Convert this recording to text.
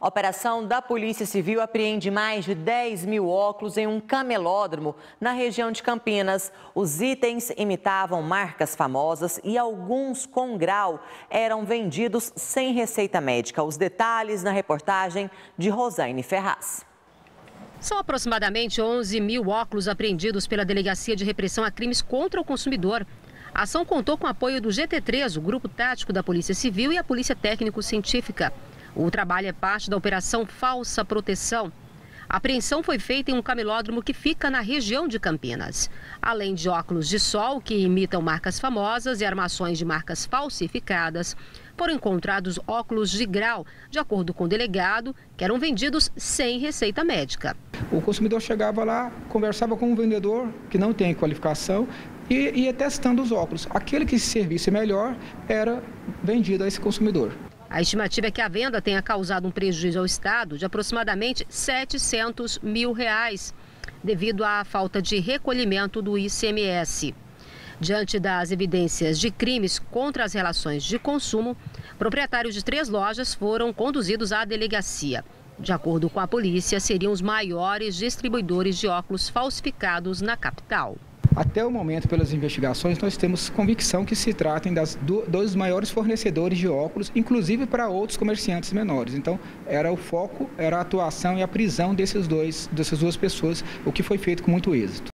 Operação da Polícia Civil apreende mais de 10 mil óculos em um camelódromo na região de Campinas. Os itens imitavam marcas famosas e alguns com grau eram vendidos sem receita médica. Os detalhes na reportagem de Rosane Ferraz. São aproximadamente 11 mil óculos apreendidos pela Delegacia de Repressão a Crimes contra o Consumidor. A ação contou com o apoio do GT3, o Grupo Tático da Polícia Civil e a Polícia Técnico-Científica. O trabalho é parte da Operação Falsa Proteção. A apreensão foi feita em um camelódromo que fica na região de Campinas. Além de óculos de sol que imitam marcas famosas e armações de marcas falsificadas, foram encontrados óculos de grau, de acordo com o delegado, que eram vendidos sem receita médica. O consumidor chegava lá, conversava com um vendedor que não tem qualificação e ia testando os óculos. Aquele que se servisse melhor era vendido a esse consumidor. A estimativa é que a venda tenha causado um prejuízo ao Estado de aproximadamente 700 mil reais, devido à falta de recolhimento do ICMS. Diante das evidências de crimes contra as relações de consumo, proprietários de três lojas foram conduzidos à delegacia. De acordo com a polícia, seriam os maiores distribuidores de óculos falsificados na capital. Até o momento, pelas investigações, nós temos convicção que se tratem das do, dos maiores fornecedores de óculos, inclusive para outros comerciantes menores. Então, era o foco, era a atuação e a prisão desses dois, dessas duas pessoas, o que foi feito com muito êxito.